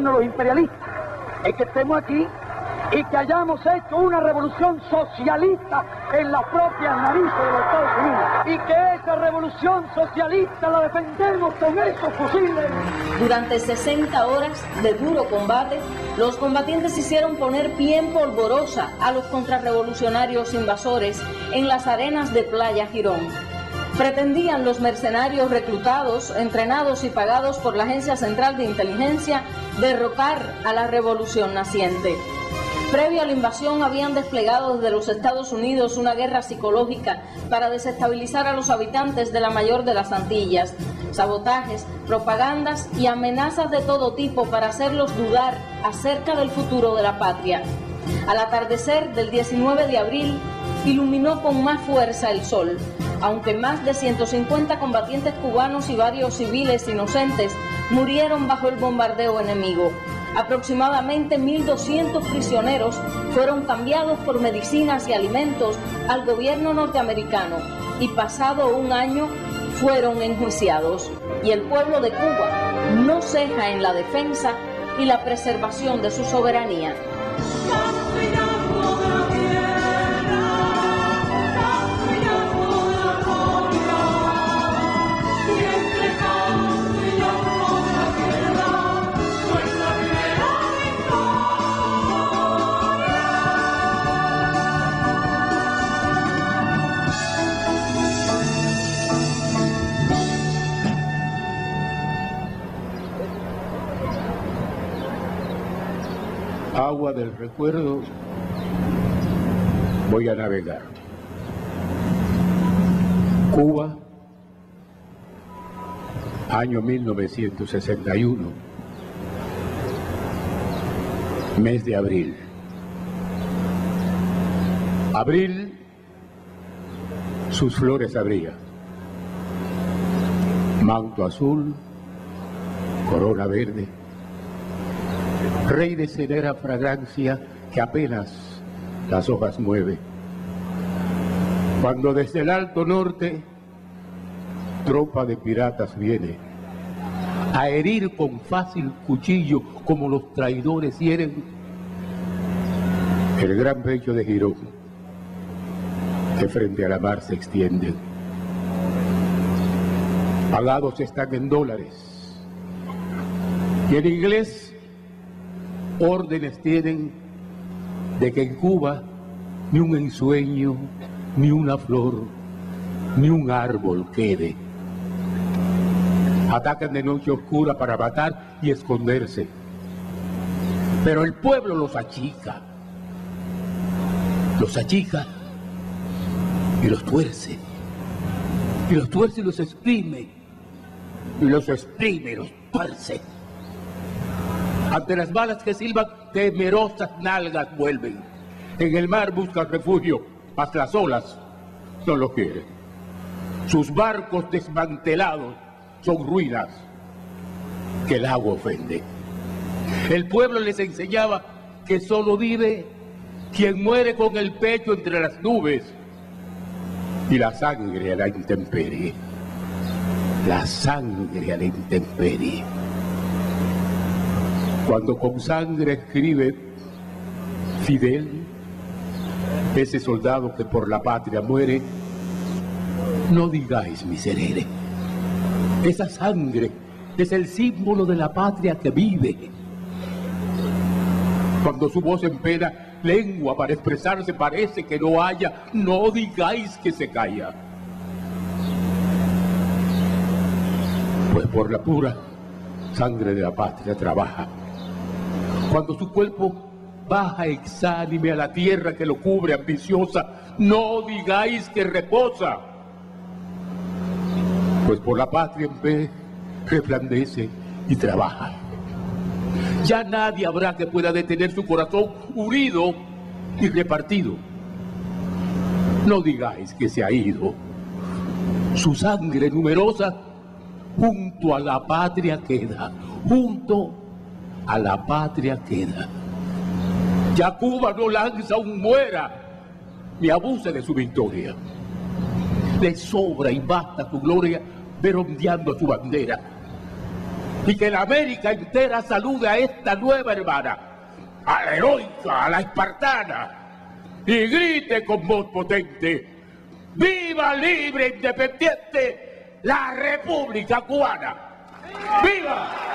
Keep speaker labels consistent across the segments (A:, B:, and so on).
A: gobernarnos los imperialistas. Es que estemos aquí y que hayamos hecho una revolución socialista en las propias narices de los Estados Unidos y que esa revolución socialista la defendemos con esos fusiles.
B: Durante 60 horas de duro combate, los combatientes hicieron poner pie en polvorosa a los contrarrevolucionarios invasores en las arenas de Playa Girón. Pretendían los mercenarios reclutados, entrenados y pagados por la Agencia Central de Inteligencia derrocar a la revolución naciente. Previo a la invasión habían desplegado desde los Estados Unidos una guerra psicológica para desestabilizar a los habitantes de la mayor de las Antillas, sabotajes, propagandas y amenazas de todo tipo para hacerlos dudar acerca del futuro de la patria. Al atardecer del 19 de abril, iluminó con más fuerza el sol, aunque más de 150 combatientes cubanos y varios civiles inocentes murieron bajo el bombardeo enemigo. Aproximadamente 1.200 prisioneros fueron cambiados por medicinas y alimentos al gobierno norteamericano y pasado un año fueron enjuiciados. Y el pueblo de Cuba no ceja en la defensa y la preservación de su soberanía.
C: Del recuerdo voy a navegar. Cuba, año 1961, mes de abril. Abril, sus flores abría. Manto azul, corona verde rey de celera fragancia que apenas las hojas mueve. Cuando desde el alto norte tropa de piratas viene a herir con fácil cuchillo como los traidores hieren el gran pecho de Girón que frente a la mar se extiende. Pagados están en dólares y en inglés órdenes tienen de que en Cuba ni un ensueño, ni una flor, ni un árbol quede. Atacan de noche oscura para matar y esconderse. Pero el pueblo los achica. Los achica y los tuerce. Y los tuerce y los exprime. Y los exprime y los tuerce. Ante las balas que silban, temerosas nalgas vuelven. En el mar buscan refugio, mas las olas no lo quieren. Sus barcos desmantelados son ruinas que el agua ofende. El pueblo les enseñaba que solo vive quien muere con el pecho entre las nubes y la sangre a la intemperie. La sangre a la intemperie. Cuando con sangre escribe Fidel, ese soldado que por la patria muere, no digáis miserere. Esa sangre es el símbolo de la patria que vive. Cuando su voz empera lengua para expresarse parece que no haya, no digáis que se calla. Pues por la pura sangre de la patria trabaja cuando su cuerpo baja exánime a la tierra que lo cubre ambiciosa, no digáis que reposa, pues por la patria en pie resplandece y trabaja. Ya nadie habrá que pueda detener su corazón unido y repartido. No digáis que se ha ido. Su sangre numerosa junto a la patria queda, junto a la patria queda. Ya Cuba no lanza un muera ni abuse de su victoria. Le sobra y basta su gloria ver ondeando su bandera. y que la América entera salude a esta nueva hermana, a la heroica, a la espartana, y grite con voz potente, ¡Viva libre e independiente la República Cubana! ¡Viva!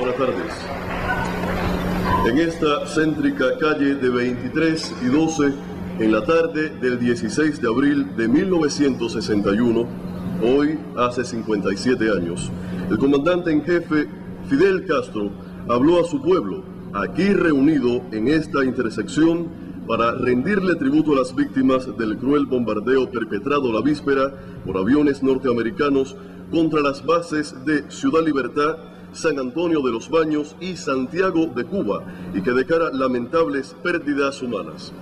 D: Buenas tardes. En esta céntrica calle de 23 y 12, en la tarde del 16 de abril de 1961, hoy hace 57 años, el comandante en jefe Fidel Castro habló a su pueblo, aquí reunido en esta intersección, para rendirle tributo a las víctimas del cruel bombardeo perpetrado la víspera por aviones norteamericanos contra las bases de Ciudad Libertad San Antonio de los Baños y Santiago de Cuba y que declara lamentables pérdidas humanas.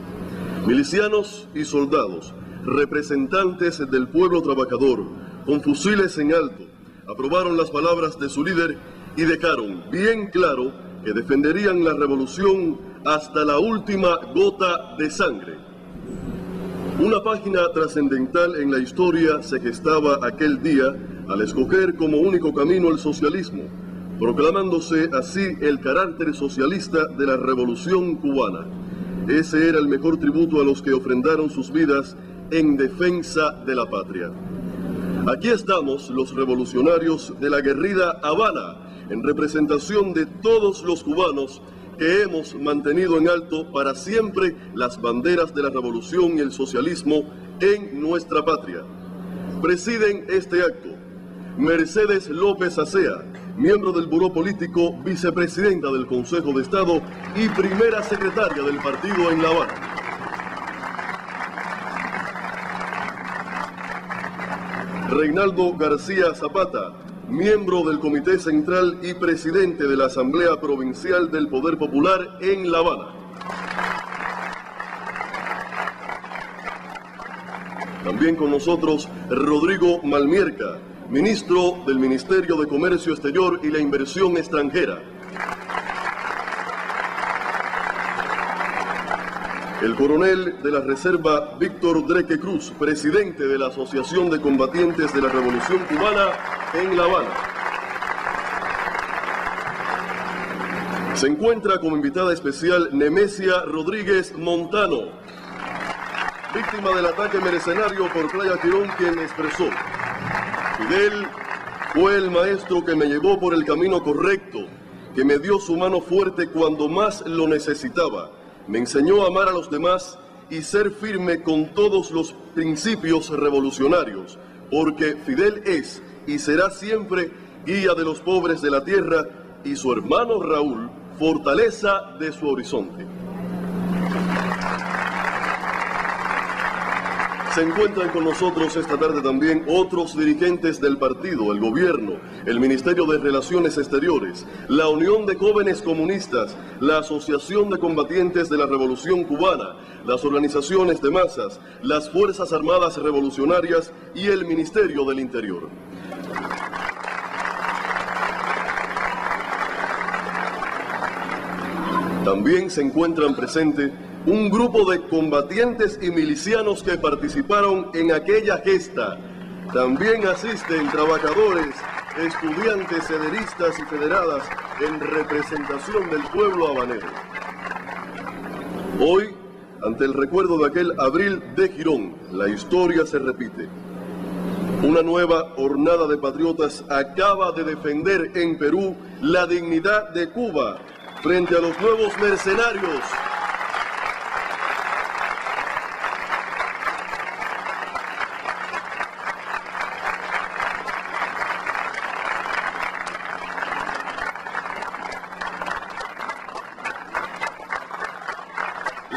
D: Milicianos y soldados, representantes del pueblo trabajador, con fusiles en alto, aprobaron las palabras de su líder y dejaron bien claro que defenderían la revolución hasta la última gota de sangre. Una página trascendental en la historia se gestaba aquel día al escoger como único camino el socialismo, proclamándose así el carácter socialista de la revolución cubana. Ese era el mejor tributo a los que ofrendaron sus vidas en defensa de la patria. Aquí estamos los revolucionarios de la guerrida Habana, en representación de todos los cubanos que hemos mantenido en alto para siempre las banderas de la revolución y el socialismo en nuestra patria. Presiden este acto Mercedes López Acea, miembro del Buró Político, vicepresidenta del Consejo de Estado y primera secretaria del partido en La Habana. Reinaldo García Zapata, miembro del Comité Central y presidente de la Asamblea Provincial del Poder Popular en La Habana. También con nosotros Rodrigo Malmierca, ministro del Ministerio de Comercio Exterior y la Inversión Extranjera. El coronel de la Reserva Víctor Dreque Cruz, presidente de la Asociación de Combatientes de la Revolución Cubana en La Habana. Se encuentra como invitada especial Nemesia Rodríguez Montano, víctima del ataque mercenario por Playa Quirón, quien expresó Fidel fue el maestro que me llevó por el camino correcto, que me dio su mano fuerte cuando más lo necesitaba. Me enseñó a amar a los demás y ser firme con todos los principios revolucionarios, porque Fidel es y será siempre guía de los pobres de la tierra y su hermano Raúl, fortaleza de su horizonte. Se encuentran con nosotros esta tarde también otros dirigentes del partido, el gobierno, el Ministerio de Relaciones Exteriores, la Unión de Jóvenes Comunistas, la Asociación de Combatientes de la Revolución Cubana, las organizaciones de masas, las Fuerzas Armadas Revolucionarias y el Ministerio del Interior. También se encuentran presentes un grupo de combatientes y milicianos que participaron en aquella gesta. También asisten trabajadores, estudiantes, cederistas y federadas en representación del pueblo habanero. Hoy, ante el recuerdo de aquel abril de Girón, la historia se repite. Una nueva hornada de patriotas acaba de defender en Perú la dignidad de Cuba frente a los nuevos mercenarios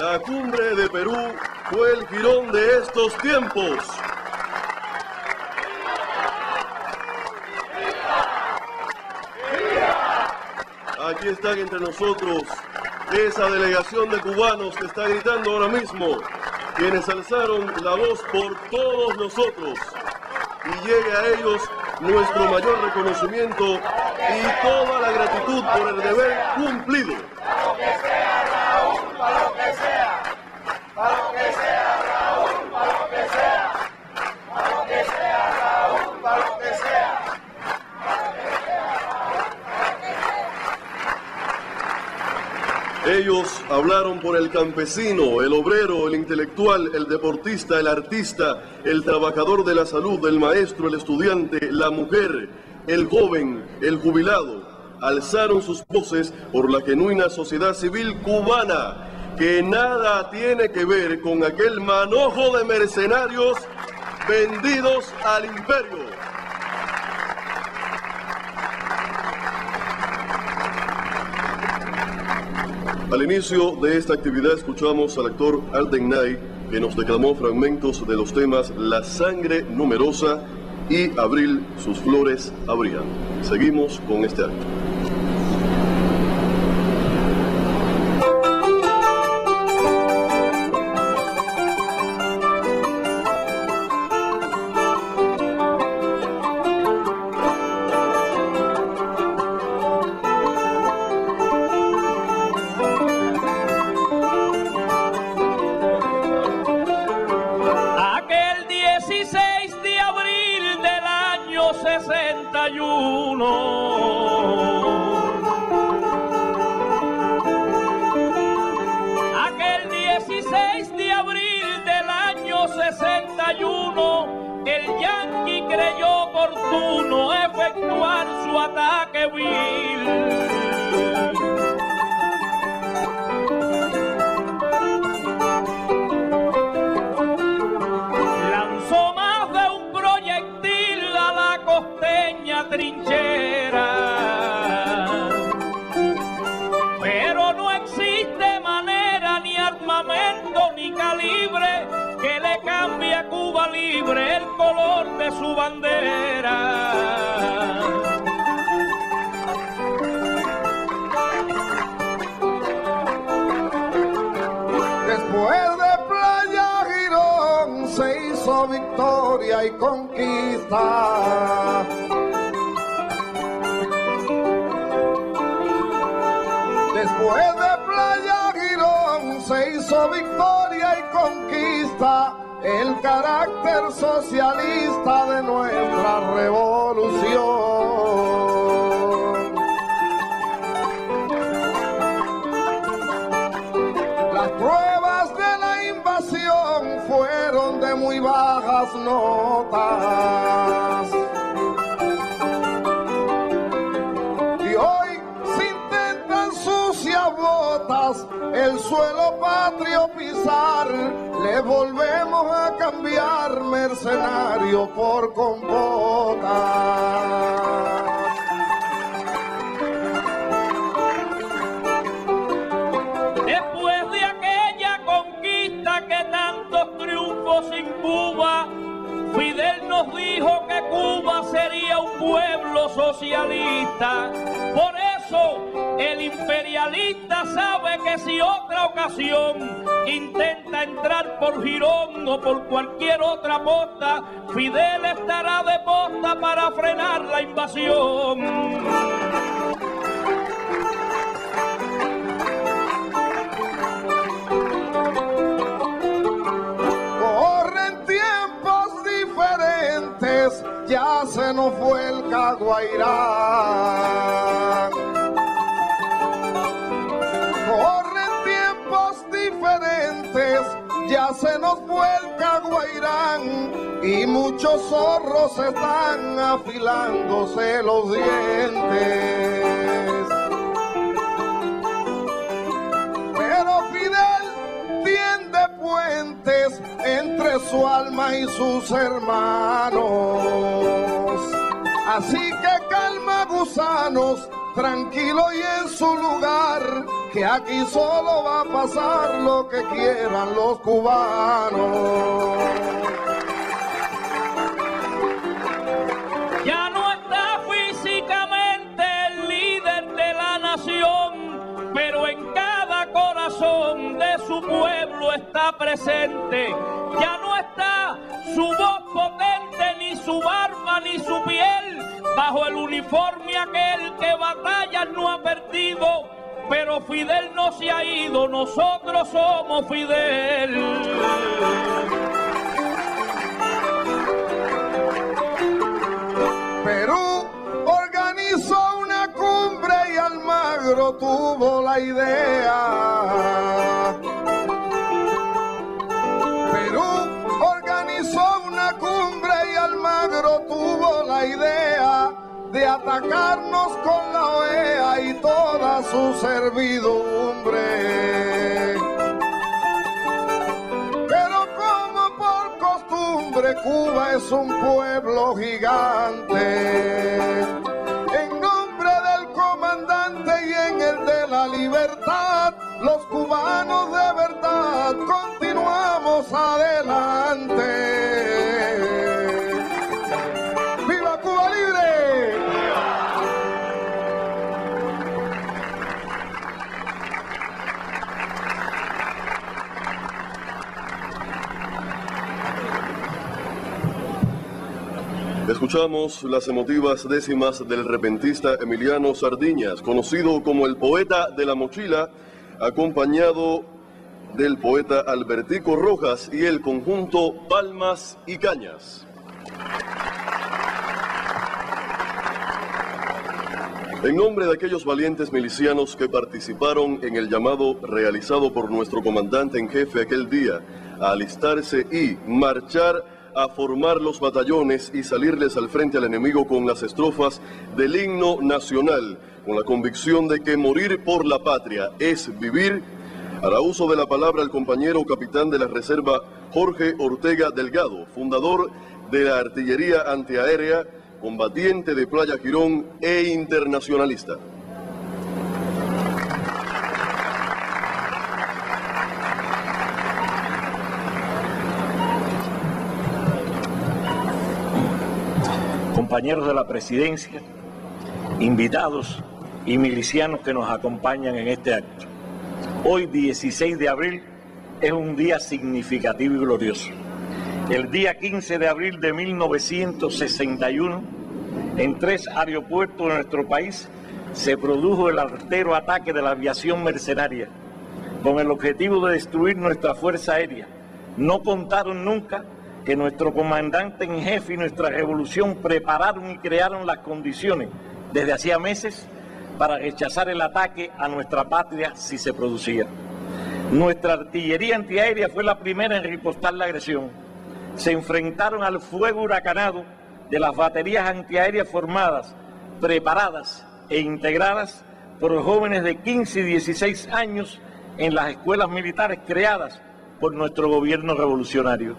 D: La cumbre de Perú fue el girón de estos tiempos. Aquí están entre nosotros esa delegación de cubanos que está gritando ahora mismo, quienes alzaron la voz por todos nosotros. Y llegue a ellos nuestro mayor reconocimiento y toda la gratitud por el deber cumplido. Hablaron por el campesino, el obrero, el intelectual, el deportista, el artista, el trabajador de la salud, el maestro, el estudiante, la mujer, el joven, el jubilado. Alzaron sus voces por la genuina sociedad civil cubana, que nada tiene que ver con aquel manojo de mercenarios vendidos al imperio. Al inicio de esta actividad escuchamos al actor Alden Knight que nos declamó fragmentos de los temas La sangre numerosa y Abril sus flores abrían. Seguimos con este acto.
E: Libre el color de su bandera.
F: Después de Playa Girón se hizo victoria y conquista. Después de Playa Girón se hizo victoria carácter socialista de nuestra revolución. Las pruebas de la invasión fueron de muy bajas notas. Y hoy se intentan sucias botas el suelo patrio pisar. Volvemos a cambiar mercenario por compota.
E: Después de aquella conquista que tantos triunfos sin Cuba, Fidel nos dijo que Cuba sería un pueblo socialista. Por eso el imperialista sabe que si otra ocasión intenta entrar por Girón o por cualquier otra posta, Fidel estará de posta para frenar la invasión.
F: Corren tiempos diferentes, ya se nos fue el Caguairá. Ya se nos fue el Caguairán. Y muchos zorros están afilándose los dientes. Pero Fidel tiende puentes entre su alma y sus hermanos. Así que calma gusanos, tranquilo y en su lugar, que aquí solo va a pasar lo que quieran los cubanos.
E: Ya no está físicamente el líder de la nación, pero en cada corazón de su pueblo está presente. Ya no está su voz potente, ni su barba, ni su piel, bajo el uniforme aquel que batallas no ha perdido. Pero Fidel no se ha ido, nosotros somos Fidel.
F: Perú organizó una cumbre y Almagro tuvo la idea. La idea de atacarnos con la OEA y toda su servidumbre. Pero como por costumbre Cuba es un pueblo gigante. En nombre del comandante y en el de la libertad, los cubanos de verdad continuamos adelante.
D: Escuchamos las emotivas décimas del repentista Emiliano Sardiñas, conocido como el poeta de la mochila, acompañado del poeta Albertico Rojas y el conjunto Palmas y Cañas. En nombre de aquellos valientes milicianos que participaron en el llamado realizado por nuestro comandante en jefe aquel día a alistarse y marchar a formar los batallones y salirles al frente al enemigo con las estrofas del himno nacional, con la convicción de que morir por la patria es vivir, hará uso de la palabra el compañero capitán de la reserva Jorge Ortega Delgado, fundador de la artillería antiaérea, combatiente de Playa Girón e internacionalista.
G: Compañeros de la presidencia, invitados y milicianos que nos acompañan en este acto. Hoy, 16 de abril, es un día significativo y glorioso. El día 15 de abril de 1961, en tres aeropuertos de nuestro país, se produjo el artero ataque de la aviación mercenaria, con el objetivo de destruir nuestra fuerza aérea. No contaron nunca que nuestro comandante en jefe y nuestra revolución prepararon y crearon las condiciones desde hacía meses para rechazar el ataque a nuestra patria si se producía. Nuestra artillería antiaérea fue la primera en ripostar la agresión. Se enfrentaron al fuego huracanado de las baterías antiaéreas formadas, preparadas e integradas por jóvenes de 15 y 16 años en las escuelas militares creadas por nuestro gobierno revolucionario.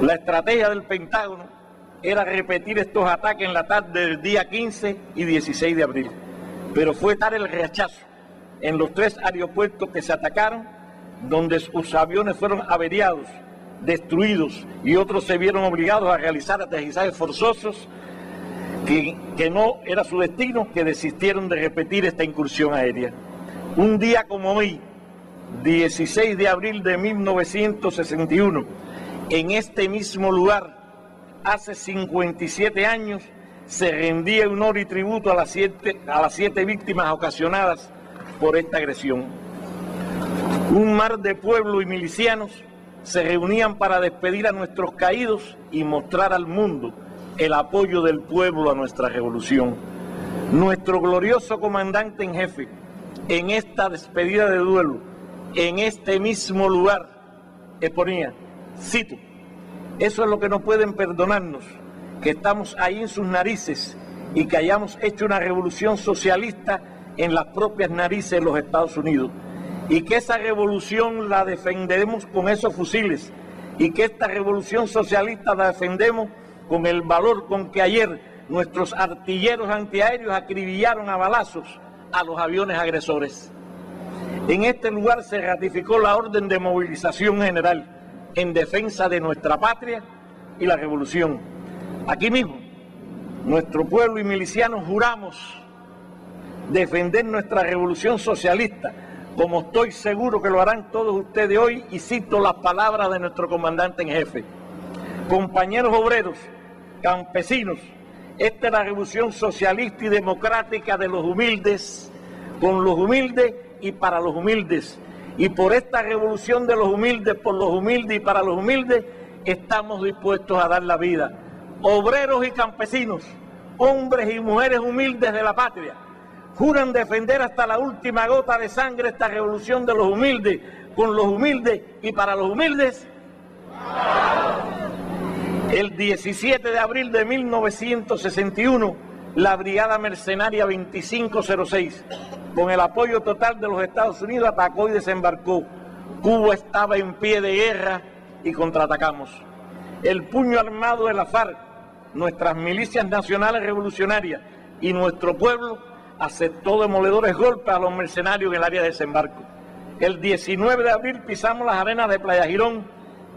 G: La estrategia del Pentágono era repetir estos ataques en la tarde del día 15 y 16 de abril, pero fue tal el rechazo en los tres aeropuertos que se atacaron, donde sus aviones fueron averiados, destruidos y otros se vieron obligados a realizar aterrizajes forzosos, que, que no era su destino, que desistieron de repetir esta incursión aérea. Un día como hoy, 16 de abril de 1961, en este mismo lugar, hace 57 años, se rendía honor y tributo a las siete, a las siete víctimas ocasionadas por esta agresión. Un mar de pueblos y milicianos se reunían para despedir a nuestros caídos y mostrar al mundo el apoyo del pueblo a nuestra revolución. Nuestro glorioso comandante en jefe, en esta despedida de duelo, en este mismo lugar, exponía Cito, eso es lo que no pueden perdonarnos, que estamos ahí en sus narices y que hayamos hecho una revolución socialista en las propias narices de los Estados Unidos. Y que esa revolución la defenderemos con esos fusiles y que esta revolución socialista la defendemos con el valor con que ayer nuestros artilleros antiaéreos acribillaron a balazos a los aviones agresores. En este lugar se ratificó la orden de movilización general en defensa de nuestra patria y la revolución. Aquí mismo, nuestro pueblo y milicianos juramos defender nuestra revolución socialista, como estoy seguro que lo harán todos ustedes hoy, y cito las palabras de nuestro comandante en jefe. Compañeros obreros, campesinos, esta es la revolución socialista y democrática de los humildes, con los humildes y para los humildes y por esta revolución de los humildes, por los humildes y para los humildes, estamos dispuestos a dar la vida. Obreros y campesinos, hombres y mujeres humildes de la patria, juran defender hasta la última gota de sangre esta revolución de los humildes, con los humildes y para los humildes. El 17 de abril de 1961, la Brigada Mercenaria 2506, con el apoyo total de los Estados Unidos, atacó y desembarcó. Cuba estaba en pie de guerra y contraatacamos. El puño armado de la FARC, nuestras milicias nacionales revolucionarias y nuestro pueblo aceptó demoledores golpes a los mercenarios en el área de desembarco. El 19 de abril pisamos las arenas de Playa Girón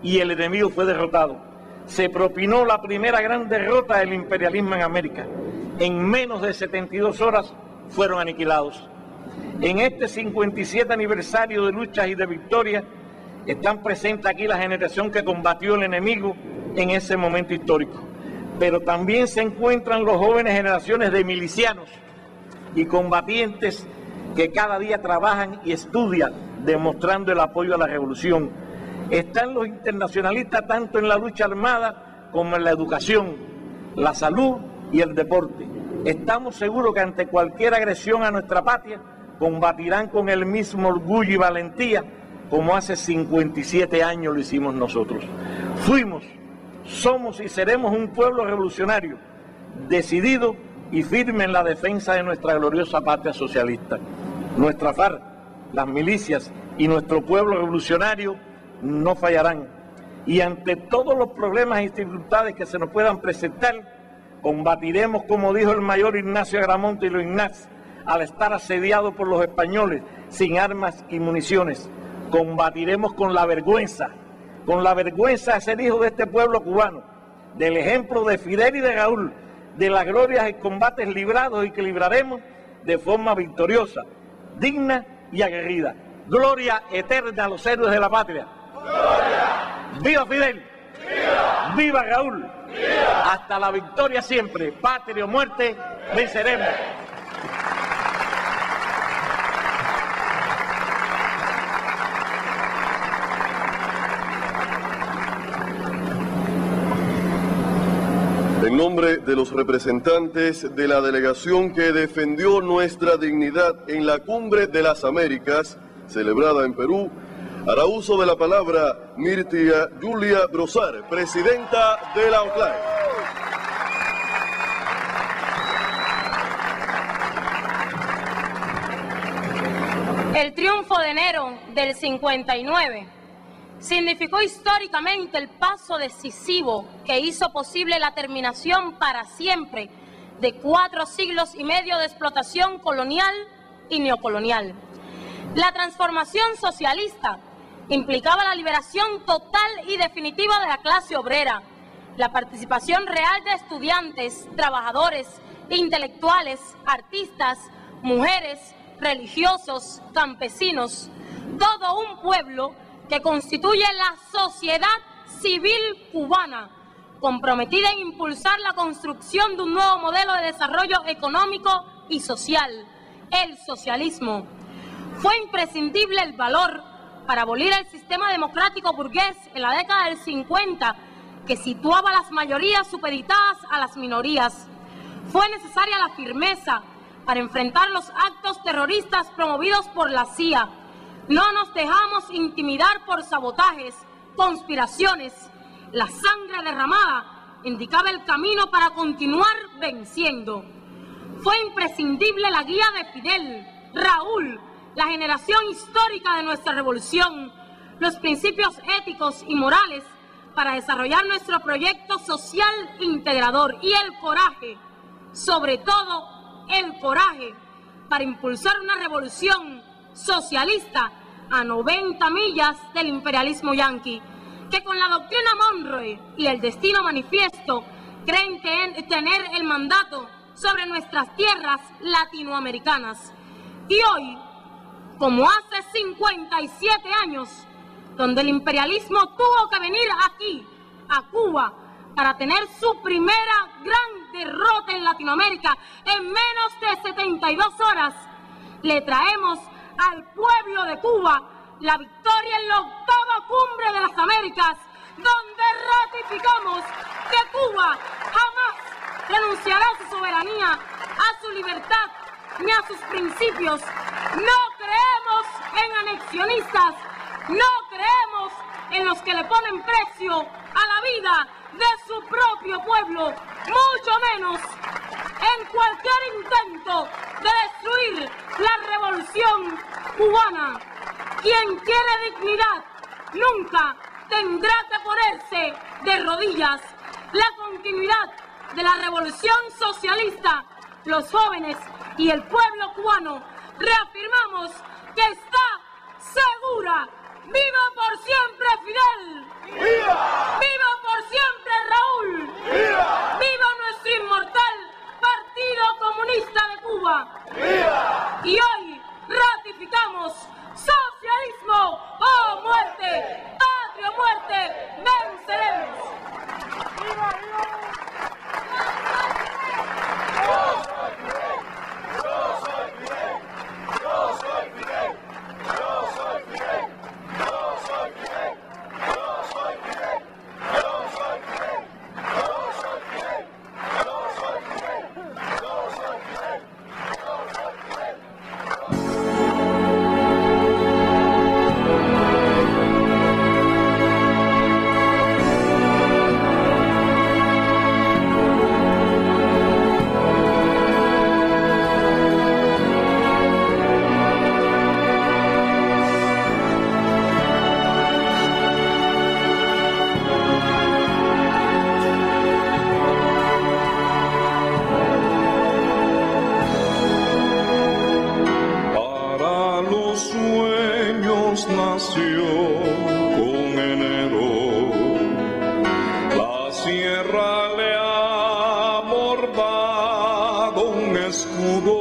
G: y el enemigo fue derrotado. Se propinó la primera gran derrota del imperialismo en América. En menos de 72 horas fueron aniquilados. En este 57 aniversario de luchas y de victorias están presentes aquí la generación que combatió el enemigo en ese momento histórico. Pero también se encuentran los jóvenes generaciones de milicianos y combatientes que cada día trabajan y estudian demostrando el apoyo a la revolución. Están los internacionalistas tanto en la lucha armada como en la educación, la salud y el deporte. Estamos seguros que ante cualquier agresión a nuestra patria combatirán con el mismo orgullo y valentía como hace 57 años lo hicimos nosotros. Fuimos, somos y seremos un pueblo revolucionario, decidido y firme en la defensa de nuestra gloriosa patria socialista. Nuestra FARC, las milicias y nuestro pueblo revolucionario no fallarán. Y ante todos los problemas e dificultades que se nos puedan presentar, combatiremos, como dijo el mayor Ignacio Agramonte y lo Ignaz, al estar asediado por los españoles sin armas y municiones. Combatiremos con la vergüenza, con la vergüenza de ser hijo de este pueblo cubano, del ejemplo de Fidel y de Raúl, de las glorias y combates librados y que libraremos de forma victoriosa, digna y aguerrida. Gloria eterna a los héroes de la patria. ¡Viva Fidel! ¡Viva! ¡Viva Raúl! Hasta la victoria siempre, patria o muerte, venceremos.
D: En nombre de los representantes de la delegación que defendió nuestra dignidad en la Cumbre de las Américas, celebrada en Perú, hará uso de la palabra Mirtia Julia Brosar, presidenta de la OCLAE.
H: El triunfo de enero del 59 significó históricamente el paso decisivo que hizo posible la terminación para siempre de cuatro siglos y medio de explotación colonial y neocolonial. La transformación socialista implicaba la liberación total y definitiva de la clase obrera, la participación real de estudiantes, trabajadores, intelectuales, artistas, mujeres, religiosos, campesinos, todo un pueblo que constituye la sociedad civil cubana, comprometida en impulsar la construcción de un nuevo modelo de desarrollo económico y social, el socialismo. Fue imprescindible el valor para abolir el sistema democrático burgués en la década del 50, que situaba las mayorías supeditadas a las minorías. Fue necesaria la firmeza para enfrentar los actos terroristas promovidos por la CIA, no nos dejamos intimidar por sabotajes, conspiraciones. La sangre derramada indicaba el camino para continuar venciendo. Fue imprescindible la guía de Fidel, Raúl, la generación histórica de nuestra revolución, los principios éticos y morales para desarrollar nuestro proyecto social integrador y el coraje, sobre todo el coraje, para impulsar una revolución socialista a 90 millas del imperialismo yanqui, que con la doctrina Monroe y el destino manifiesto creen tener el mandato sobre nuestras tierras latinoamericanas. Y hoy, como hace 57 años, donde el imperialismo tuvo que venir aquí, a Cuba, para tener su primera gran derrota en Latinoamérica. En menos de 72 horas, le traemos al pueblo de Cuba la victoria en la octava cumbre de las Américas, donde ratificamos que Cuba jamás renunciará a su soberanía, a su libertad ni a sus principios. No creemos en anexionistas. No creemos en los que le ponen precio a la vida de su propio pueblo, mucho menos en cualquier intento de destruir la revolución cubana. Quien quiere dignidad nunca tendrá que ponerse de rodillas. La continuidad de la revolución socialista, los jóvenes y el pueblo cubano reafirmamos que está segura. ¡Viva por siempre Fidel! ¡Viva! ¡Viva por siempre Raúl! ¡Viva! ¡Viva nuestro inmortal Partido Comunista de Cuba! ¡Viva! Y hoy ratificamos socialismo o muerte, patria o muerte, venceremos. ¡Viva,
I: escudo.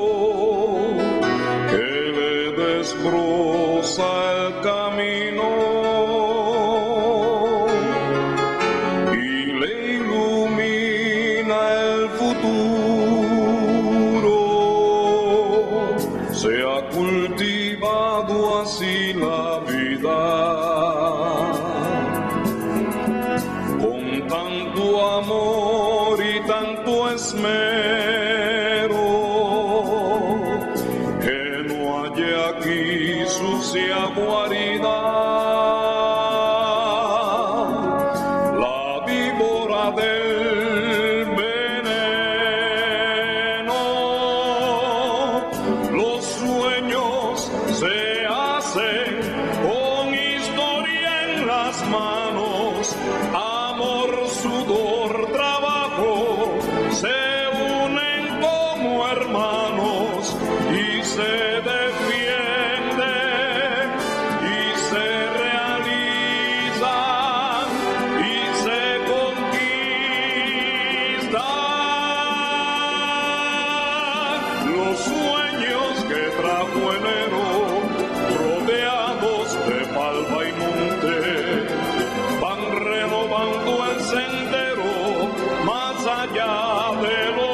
D: Sueño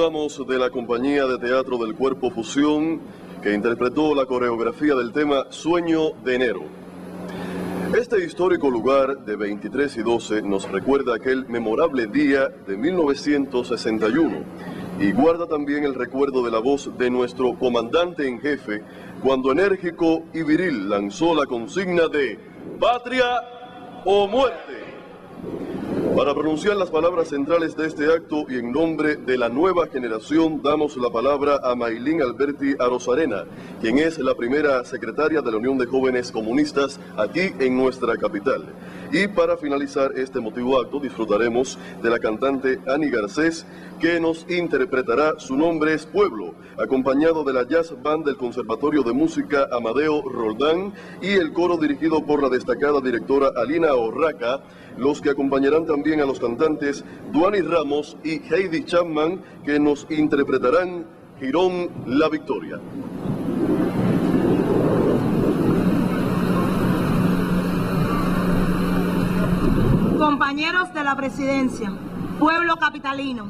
D: De la compañía de teatro del Cuerpo Fusión que interpretó la coreografía del tema Sueño de Enero. Este histórico lugar de 23 y 12 nos recuerda aquel memorable día de 1961 y guarda también el recuerdo de la voz de nuestro comandante en jefe cuando enérgico y viril lanzó la consigna de Patria o muerte. Para pronunciar las palabras centrales de este acto y en nombre de la nueva generación damos la palabra a Maylin Alberti Arosarena, quien es la primera secretaria de la Unión de Jóvenes Comunistas aquí en nuestra capital. Y para finalizar este emotivo acto disfrutaremos de la cantante Ani Garcés, que nos interpretará Su nombre es Pueblo, acompañado de la Jazz Band del Conservatorio de Música Amadeo Roldán y el coro dirigido por la destacada directora Alina Orraca, los que acompañarán también a los cantantes Duani Ramos y Heidi Chapman, que nos interpretarán Girón La Victoria.
J: Compañeros de la presidencia, pueblo capitalino,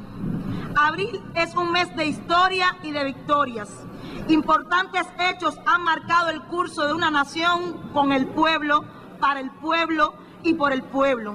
J: abril es un mes de historia y de victorias. Importantes hechos han marcado el curso de una nación con el pueblo, para el pueblo y por el pueblo.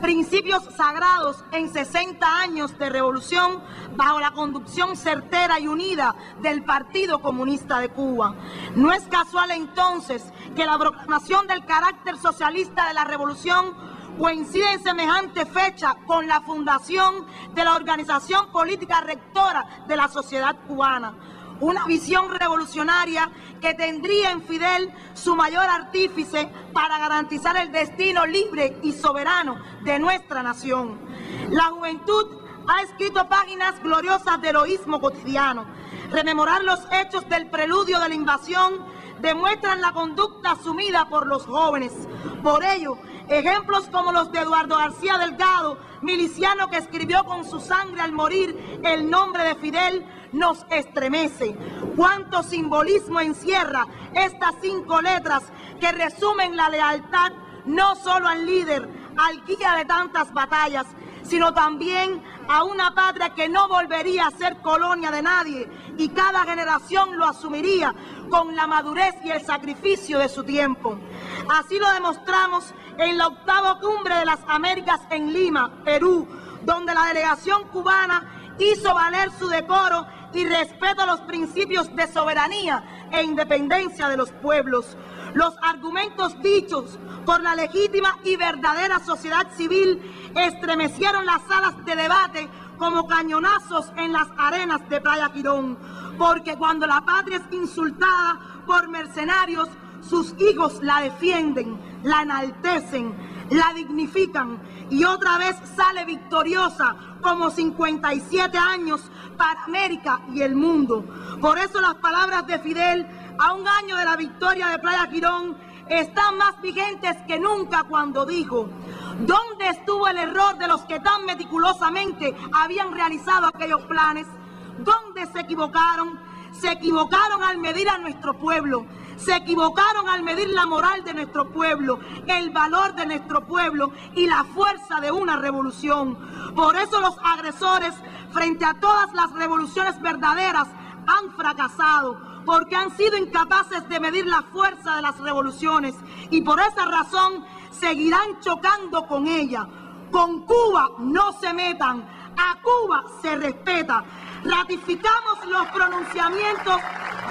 J: Principios sagrados en 60 años de revolución bajo la conducción certera y unida del Partido Comunista de Cuba. No es casual entonces que la proclamación del carácter socialista de la revolución coincide en semejante fecha con la fundación de la organización política rectora de la sociedad cubana. Una visión revolucionaria que tendría en Fidel su mayor artífice para garantizar el destino libre y soberano de nuestra nación. La juventud ha escrito páginas gloriosas de heroísmo cotidiano. Rememorar los hechos del preludio de la invasión demuestran la conducta asumida por los jóvenes. Por ello, Ejemplos como los de Eduardo García Delgado, miliciano que escribió con su sangre al morir el nombre de Fidel, nos estremece. Cuánto simbolismo encierra estas cinco letras que resumen la lealtad no solo al líder, al guía de tantas batallas, sino también a una patria que no volvería a ser colonia de nadie y cada generación lo asumiría con la madurez y el sacrificio de su tiempo. Así lo demostramos en la octava cumbre de las Américas en Lima, Perú, donde la delegación cubana hizo valer su decoro y respeto a los principios de soberanía e independencia de los pueblos. Los argumentos dichos por la legítima y verdadera sociedad civil estremecieron las salas de debate como cañonazos en las arenas de Playa Quirón, porque cuando la patria es insultada por mercenarios, sus hijos la defienden, la enaltecen, la dignifican y otra vez sale victoriosa como 57 años para América y el mundo. Por eso las palabras de Fidel a un año de la victoria de Playa Girón están más vigentes que nunca cuando dijo, ¿dónde estuvo el error de los que tan meticulosamente habían realizado aquellos planes? ¿Dónde se equivocaron? Se equivocaron al medir a nuestro pueblo, se equivocaron al medir la moral de nuestro pueblo, el valor de nuestro pueblo y la fuerza de una revolución. Por eso los agresores, frente a todas las revoluciones verdaderas, han fracasado, porque han sido incapaces de medir la fuerza de las revoluciones y por esa razón seguirán chocando con ella. Con Cuba no se metan, a Cuba se respeta. Ratificamos los pronunciamientos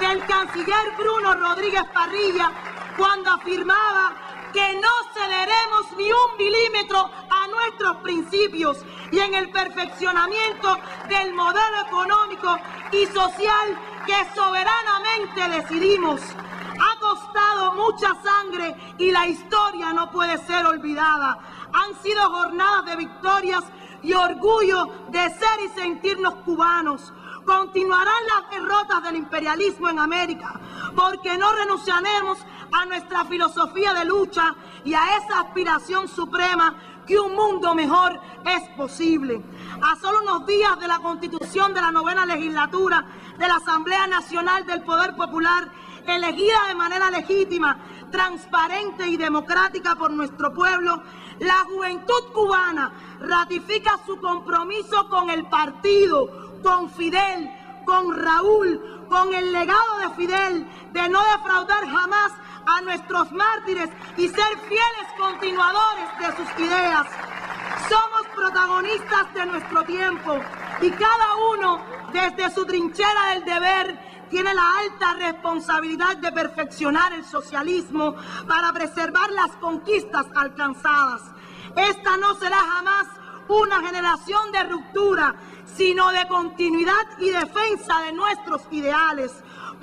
J: del canciller Bruno Rodríguez Parrilla cuando afirmaba que no cederemos ni un milímetro a nuestros principios y en el perfeccionamiento del modelo económico y social que soberanamente decidimos. Ha costado mucha sangre y la historia no puede ser olvidada. Han sido jornadas de victorias y orgullo de ser y sentirnos cubanos. Continuarán las derrotas del imperialismo en América, porque no renunciaremos a nuestra filosofía de lucha y a esa aspiración suprema que un mundo mejor es posible. A solo unos días de la constitución de la novena legislatura de la Asamblea Nacional del Poder Popular, elegida de manera legítima, transparente y democrática por nuestro pueblo, la juventud cubana ratifica su compromiso con el partido, con Fidel, con Raúl, con el legado de Fidel, de no defraudar jamás a nuestros mártires y ser fieles continuadores de sus ideas. Somos protagonistas de nuestro tiempo y cada uno desde su trinchera del deber tiene la alta responsabilidad de perfeccionar el socialismo para preservar las conquistas alcanzadas. Esta no será jamás una generación de ruptura, sino de continuidad y defensa de nuestros ideales.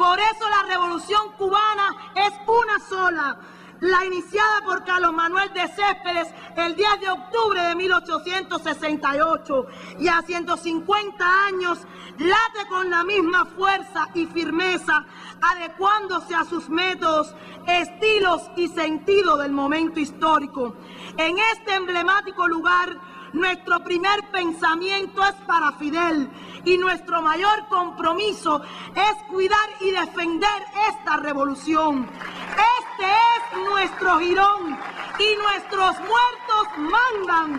J: Por eso la revolución cubana es una sola la iniciada por Carlos Manuel de Céspedes el 10 de octubre de 1868 y a 150 años late con la misma fuerza y firmeza, adecuándose a sus métodos, estilos y sentido del momento histórico. En este emblemático lugar, nuestro primer pensamiento es para Fidel y nuestro mayor compromiso es cuidar y defender esta revolución. Este es nuestro girón y nuestros muertos mandan.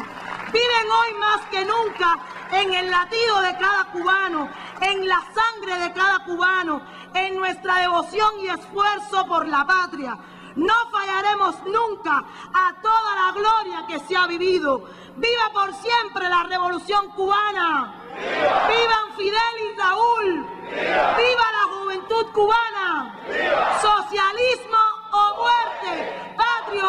J: Viven hoy más que nunca en el latido de cada cubano, en la sangre de cada cubano, en nuestra devoción y esfuerzo por la patria. No fallaremos nunca a toda la gloria que se ha vivido. Viva por siempre la revolución cubana. Vivan Fidel y Raúl. Viva, la juventud cubana. Socialismo o muerte. Patria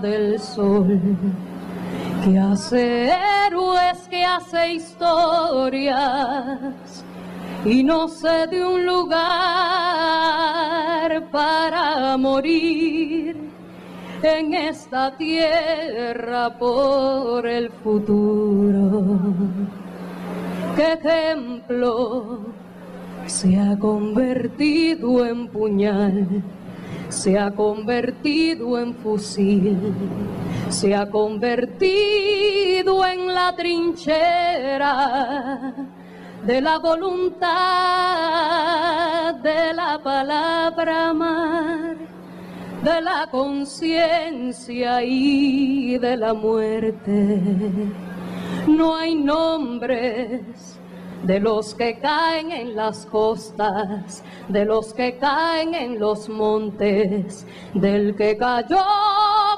K: del sol, que hace héroes, que hace historias y no sé de un lugar para morir en esta tierra por el futuro. ¿Qué ejemplo se ha convertido en puñal? Se ha convertido en fusil, se ha convertido en la trinchera de la voluntad, de la palabra amar, de la conciencia y de la muerte. No hay nombres de los que caen en las costas, de los que caen en los montes, del que cayó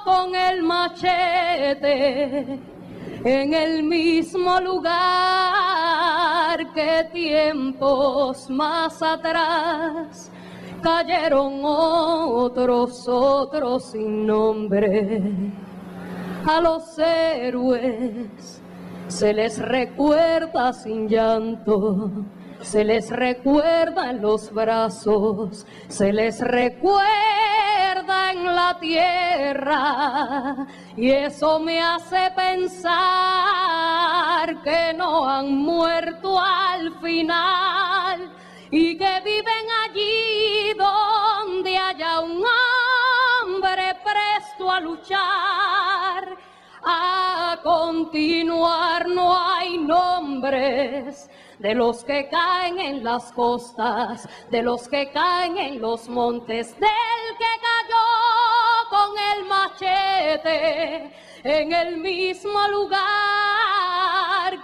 K: con el machete en el mismo lugar que tiempos más atrás cayeron otros, otros sin nombre. A los héroes se les recuerda sin llanto, se les recuerda en los brazos, se les recuerda en la tierra. Y eso me hace pensar que no han muerto al final y que viven allí donde haya un hombre presto a luchar a continuar no hay nombres de los que caen en las costas, de los que caen en los montes, del que cayó con el machete en el mismo lugar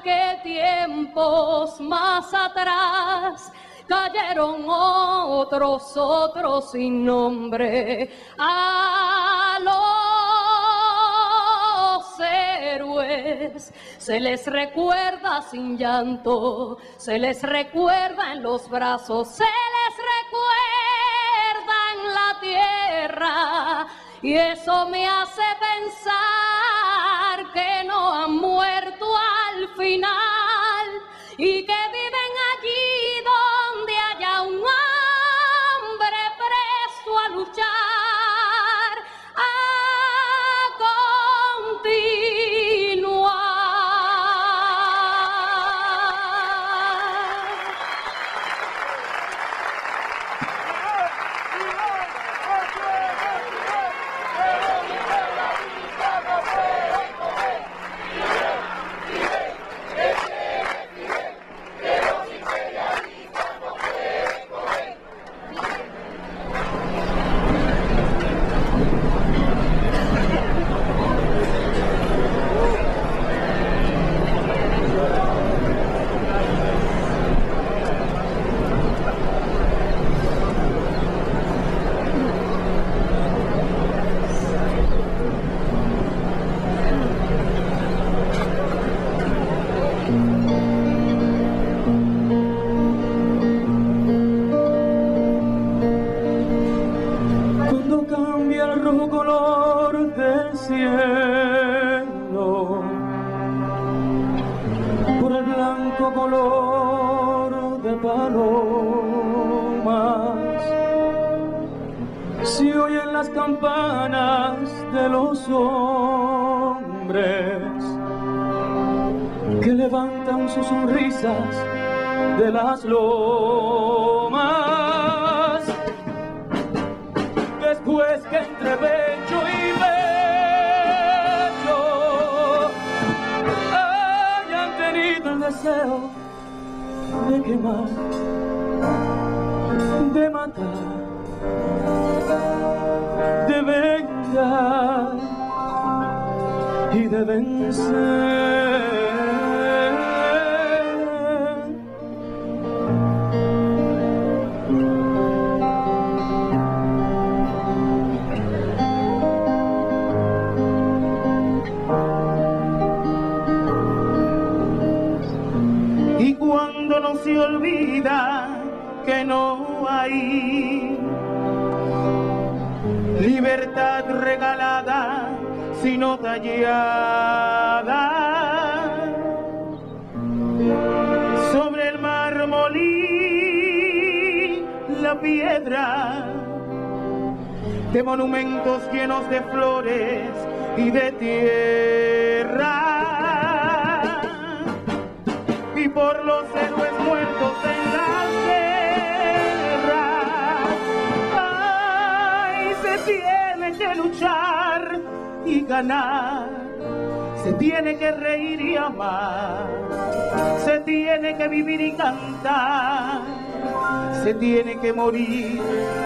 K: que tiempos más atrás cayeron otros, otros sin nombre. A Se les recuerda sin llanto, se les recuerda en los brazos, se les recuerda en la tierra. Y eso me hace pensar que no han muerto al final
L: se oyen las campanas de los hombres que levantan sus sonrisas de las lomas. Después que entre pecho y pecho hayan tenido el deseo de quemar, vengar y de.
M: Regalada, sino tallada. Sobre el mármol la piedra de monumentos llenos de flores y de tierra. Y por los luchar y ganar, se tiene que reír y amar, se tiene que vivir y cantar, se tiene que morir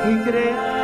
M: y crear.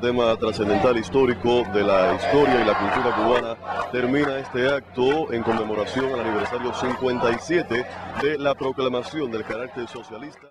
D: Tema trascendental histórico de la historia y la cultura cubana, termina este acto en conmemoración al aniversario 57 de la proclamación del carácter socialista.